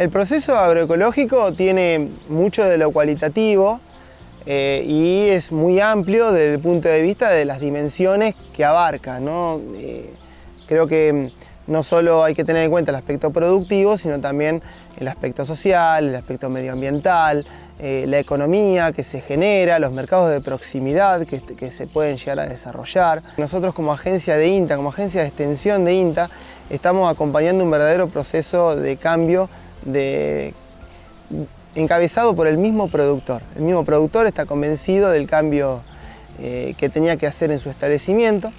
El proceso agroecológico tiene mucho de lo cualitativo eh, y es muy amplio desde el punto de vista de las dimensiones que abarca. ¿no? Eh, creo que no solo hay que tener en cuenta el aspecto productivo, sino también el aspecto social, el aspecto medioambiental, eh, la economía que se genera, los mercados de proximidad que, que, se pueden llegar a desarrollar. Nosotros como agencia de INTA, como agencia de extensión de INTA, estamos acompañando un verdadero proceso de cambio encabezado por el mismo productor. El mismo productor está convencido del cambio eh, que tenía que hacer en su establecimiento.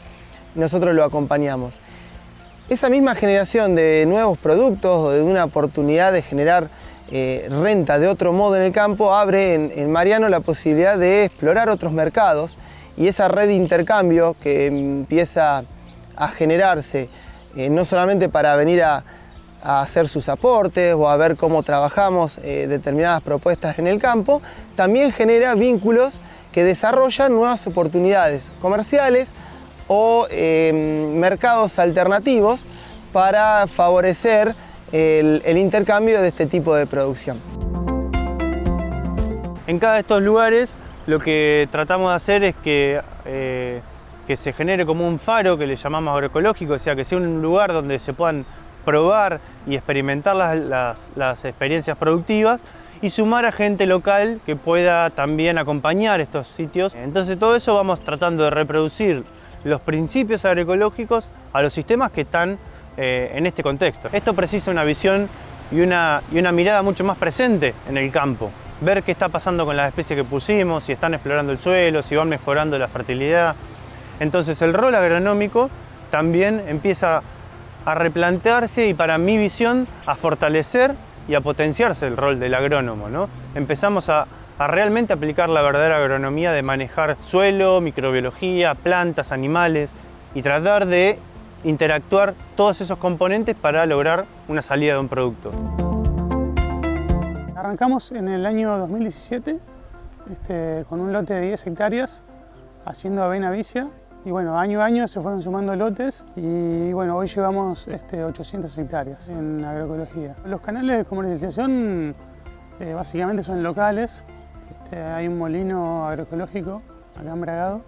Nosotros lo acompañamos. Esa misma generación de nuevos productos o de una oportunidad de generar eh, renta de otro modo en el campo abre en, Mariano la posibilidad de explorar otros mercados y esa red de intercambio que empieza a generarse eh, no solamente para venir a, a hacer sus aportes o a ver cómo trabajamos eh, determinadas propuestas en el campo, también genera vínculos que desarrollan nuevas oportunidades comerciales o em, mercados alternativos para favorecer el, intercambio de este tipo de producción. En cada de estos lugares lo que tratamos de hacer es que, eh, que se genere como un faro que le llamamos agroecológico, o sea, que sea un lugar donde se puedan probar y experimentar las, experiencias productivas y sumar a gente local que pueda también acompañar estos sitios. Entonces todo eso vamos tratando de reproducir los principios agroecológicos a los sistemas que están eh, en este contexto. Esto precisa una visión y una, y una mirada mucho más presente en el campo. Ver qué está pasando con las especies que pusimos, si están explorando el suelo, si van mejorando la fertilidad. Entonces el rol agronómico también empieza a replantearse y para mi visión a fortalecer y a potenciarse el rol del agrónomo. ¿no? Empezamos a, realmente aplicar la verdadera agronomía de manejar suelo, microbiología, plantas, animales y tratar de interactuar todos esos componentes para lograr una salida de un producto. Arrancamos en el año 2017 este, con un lote de 10 hectáreas haciendo avena vicia y bueno, año a año se fueron sumando lotes y bueno, hoy llevamos este, 800 hectáreas en agroecología. Los canales de comercialización eh, básicamente son locales. Este, hay un molino agroecológico acá en Bragado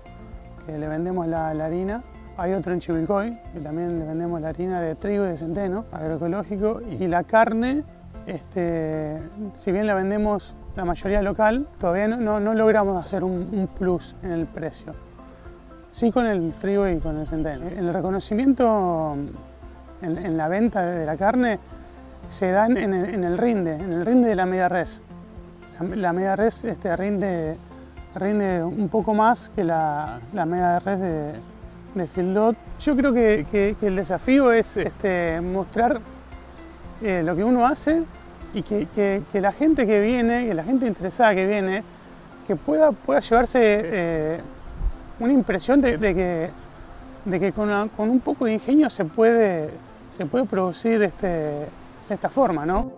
que le vendemos la, harina. Hay otro en Chivilcoy que también le vendemos la harina de trigo y de centeno agroecológico. Y la carne, este, si bien la vendemos la mayoría local, todavía no, no, logramos hacer un, un plus en el precio. Sí con el trigo y con el centeno. El reconocimiento en, la venta de la carne se da en el, rinde, en el rinde de la media res. La, media res este, rinde, rinde un poco más que la, media res de, de Fieldot. Yo creo que, el desafío es este, mostrar eh, lo que uno hace y que, la gente que viene, que la gente interesada que viene, que pueda, pueda llevarse eh, una impresión de, que, de que con, un poco de ingenio se puede, se puede producir este, de esta forma, ¿no?